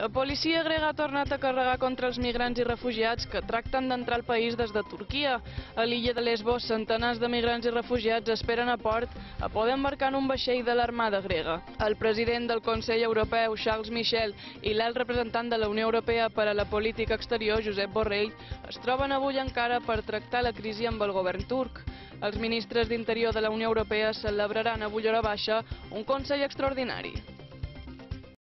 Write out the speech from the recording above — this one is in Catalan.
La policia grega ha tornat a carregar contra els migrants i refugiats que tracten d'entrar al país des de Turquia. A l'illa de Lesbos, centenars de migrants i refugiats esperen a port a poder embarcar en un vaixell de l'armada grega. El president del Consell Europeu, Charles Michel, i l'alt representant de la Unió Europea per a la política exterior, Josep Borrell, es troben avui encara per tractar la crisi amb el govern turc. Els ministres d'Interior de la Unió Europea celebraran a Bullora Baixa un Consell Extraordinari.